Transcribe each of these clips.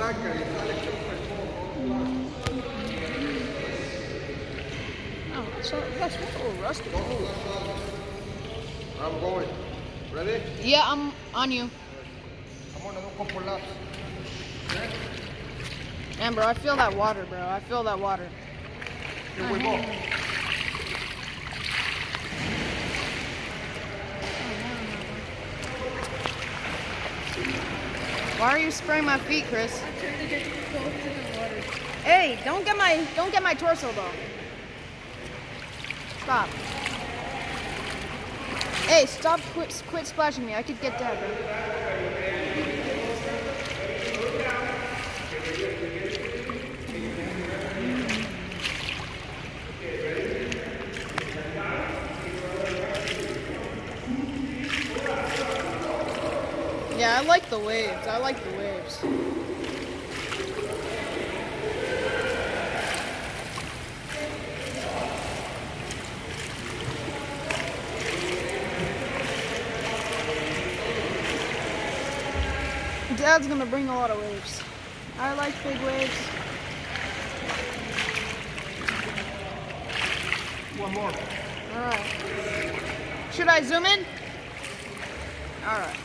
saca y sale Oh, so that's a little rusty. I'm going. Ready? Yeah, I'm on you. I'm gonna do a couple laps. Man, bro, I feel that water, bro. I feel that water. Here we go. Why are you spraying my feet, Chris? Hey, don't get my don't get my torso though. Stop. Hey, stop quit quit splashing me. I could get dead, Yeah, I like the waves. I like the waves. Dad's gonna bring a lot of waves. I like big waves. One more. Alright. Should I zoom in? Alright.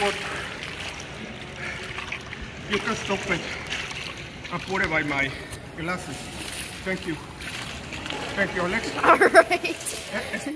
But you can stop it and put it by my glasses. Thank you. Thank you, Alex. Alright. Eh, eh.